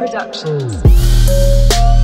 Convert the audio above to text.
Productions. Mm.